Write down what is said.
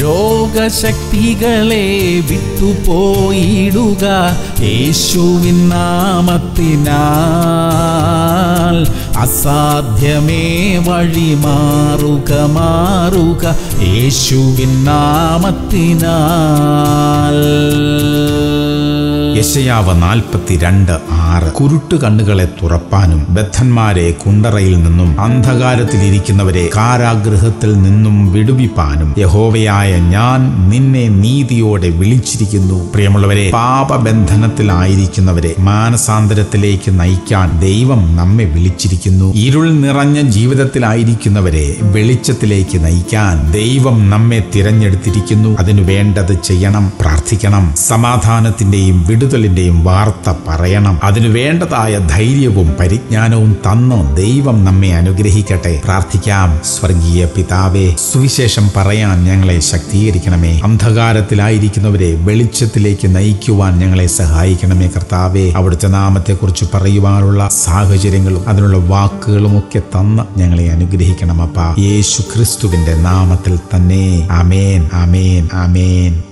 രോഗശക്തികളെ വിത്തുപോയിടുക യേശുവിൻ നാമത്തിനാൽ. അസാധ്യമേ വഴി മാറുക മാറുക യേശുവിൻ നാമത്തിനാൽ. യശയാവ് നാൽപ്പത്തിരണ്ട് ആറ് കുരുട്ട് കണ്ണുകളെ തുറപ്പാനും ബദ്ധന്മാരെ കുണ്ടറയിൽ നിന്നും അന്ധകാരത്തിലിരിക്കുന്നവരെ കാരാഗ്രഹത്തിൽ നിന്നും വിടുവിപ്പാനും യഹോവയായ ഞാൻ നിന്നെ നീതിയോടെ വിളിച്ചിരിക്കുന്നു. പ്രിയമുള്ളവരെ പാപബന്ധനത്തിലായിരിക്കുന്നവരെ മാനസാന്തരത്തിലേക്ക് നയിക്കാൻ ദൈവം നമ്മെ വിളിച്ചിരിക്കുന്നു. ഇരുൾ നിറഞ്ഞ ജീവിതത്തിലായിരിക്കുന്നവരെ വെളിച്ചത്തിലേക്ക് നയിക്കാൻ ദൈവം നമ്മെ തിരഞ്ഞെടുത്തിരിക്കുന്നു. അതിനു വേണ്ടത് ചെയ്യണം പ്രാർത്ഥിക്കണം സമാധാനത്തിന്റെയും വിടുതലിന്റെയും വാർത്ത പറയണം. അതിനു വേണ്ടതായ ധൈര്യവും പരിജ്ഞാനവും തന്ന് ദൈവം നമ്മെ അനുഗ്രഹിക്കട്ടെ. പ്രാർത്ഥിക്കാം. സ്വർഗീയ പിതാവേ സുവിശേഷം പറയാൻ ഞങ്ങളെ ശക്തീകരിക്കണമേ. അന്ധകാരത്തിലായിരിക്കുന്നവരെ വെളിച്ചത്തിലേക്ക് നയിക്കുവാൻ ഞങ്ങളെ സഹായിക്കണമേ കർത്താവേ. അവിടുത്തെ നാമത്തെക്കുറിച്ച് പറയുവാനുള്ള സാഹചര്യങ്ങളും അതിനുള്ള വാക്കുകളും ഒക്കെ തന്ന് ഞങ്ങളെ അനുഗ്രഹിക്കണം അപ്പ. യേശു ക്രിസ്തുവിന്റെ നാമത്തിൽ തന്നെ. അമേൻ അമേൻ അമേൻ